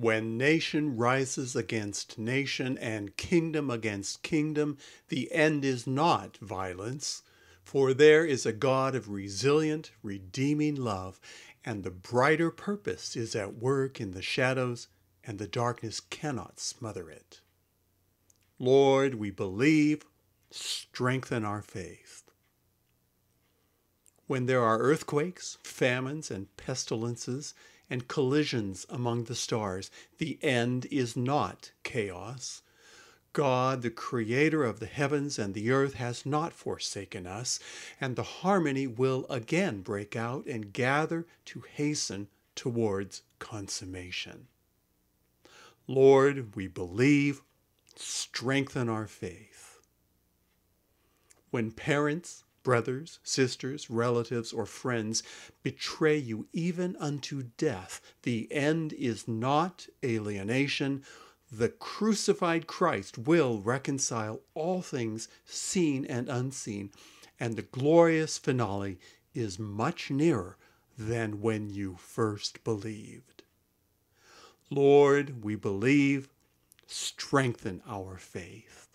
When nation rises against nation and kingdom against kingdom, the end is not violence, for there is a God of resilient, redeeming love, and the brighter purpose is at work in the shadows, and the darkness cannot smother it. Lord, we believe, strengthen our faith. When there are earthquakes, famines, and pestilences, and collisions among the stars. The end is not chaos. God, the creator of the heavens and the earth, has not forsaken us, and the harmony will again break out and gather to hasten towards consummation. Lord, we believe, strengthen our faith. When parents, brothers, sisters, relatives, or friends betray you even unto death, the end is not alienation. The crucified Christ will reconcile all things seen and unseen, and the glorious finale is much nearer than when you first believed. Lord, we believe, strengthen our faith.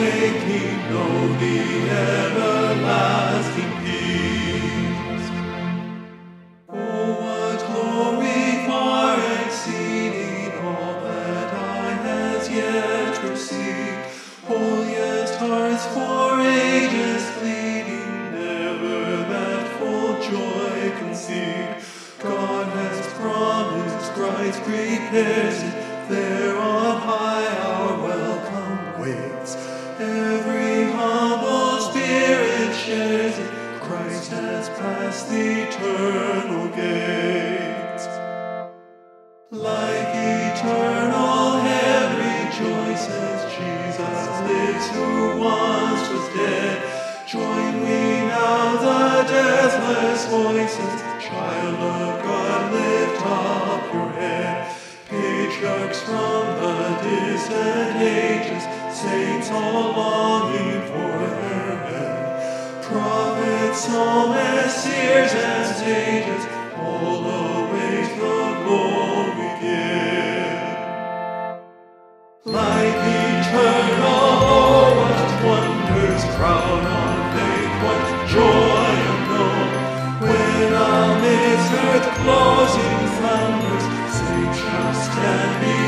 Christ prepares it there Passed the eternal gates. Like eternal head rejoices, Jesus lives who once was dead. Join we now the deathless voices. Child of God, lift up your head. Patriarchs from the distant ages, saints all longing for their head. Prophets, psalmists, seers, and sages, all await the glory give. Like eternal, what wonders crowd on faith, what joy unknown. When amidst closing thunders, saints shall stand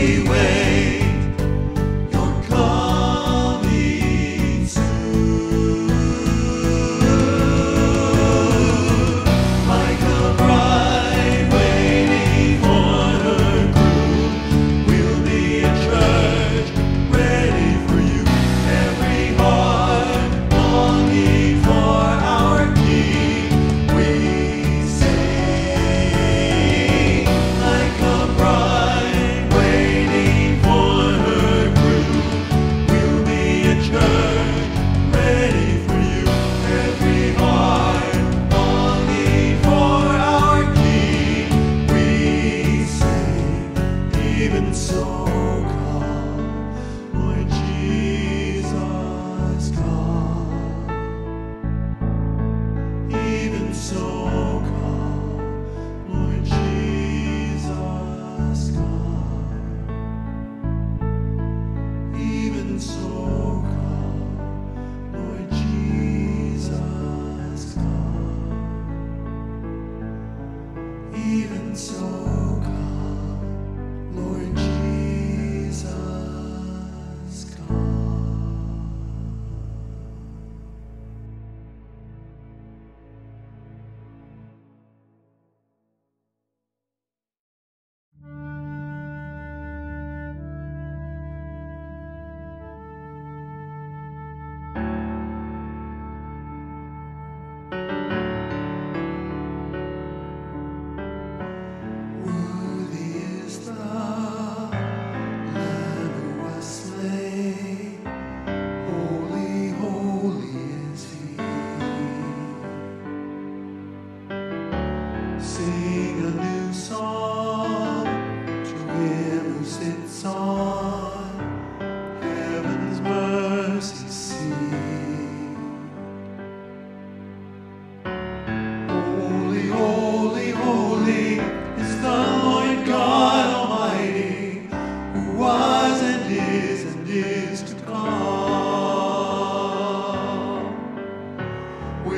we will. even so.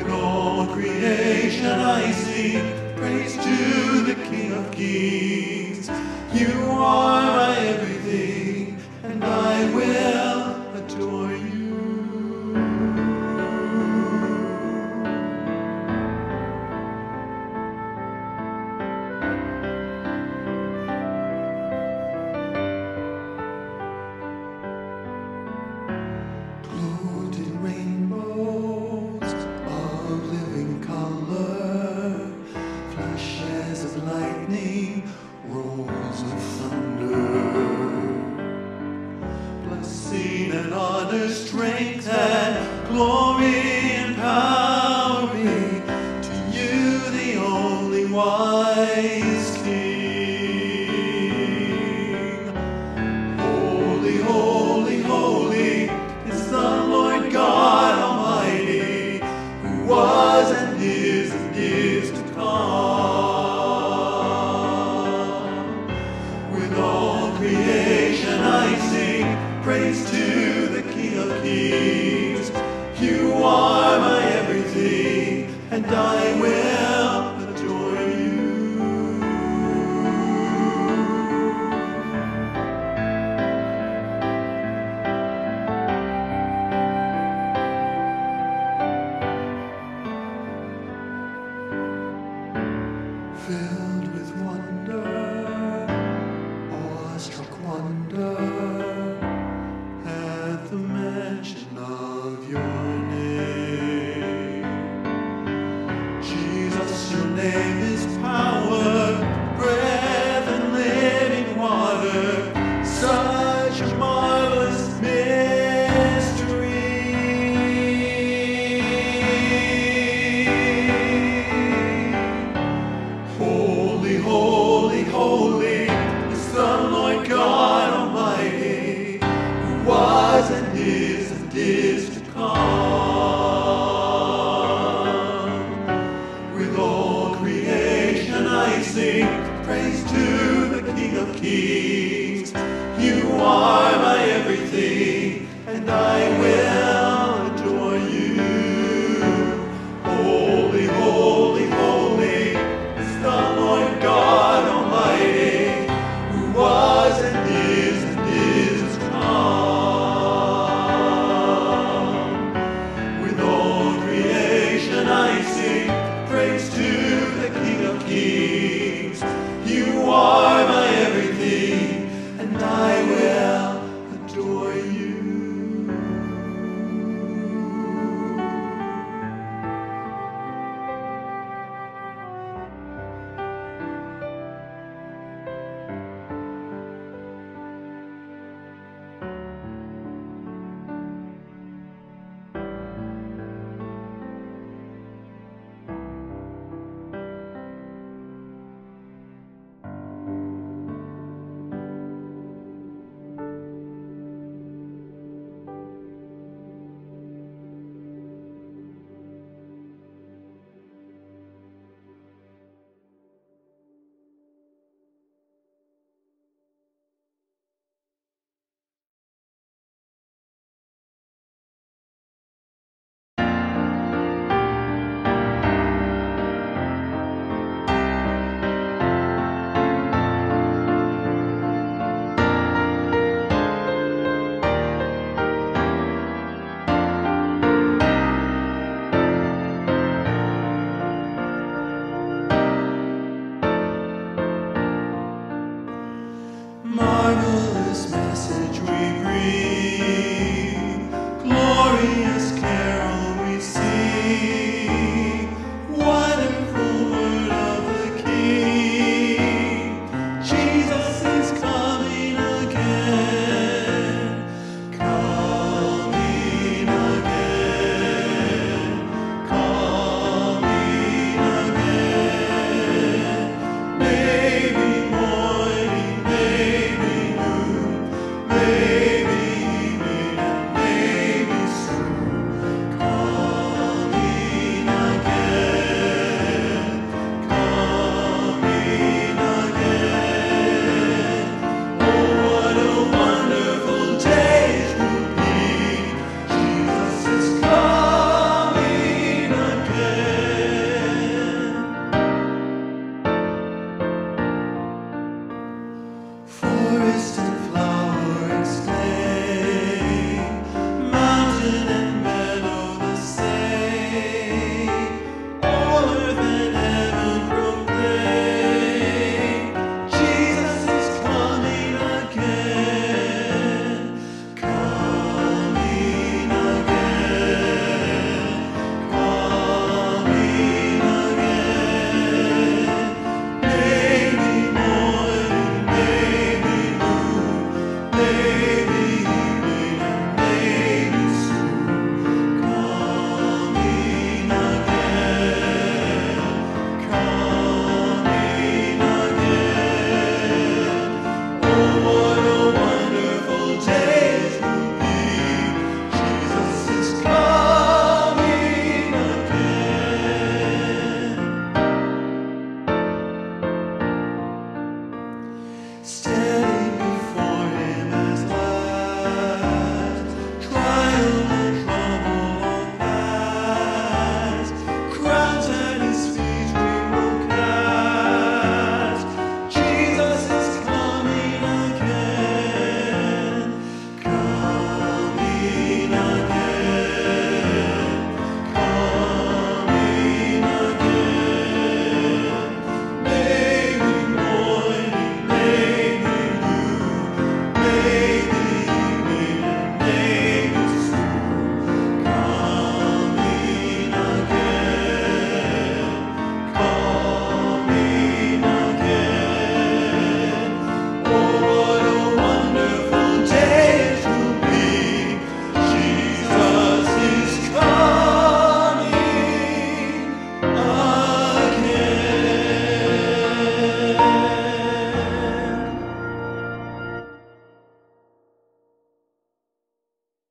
In all creation I sing praise to the King of Kings. You are Father, strength and glory and power be to you, the only wise. I will. everything, and I will.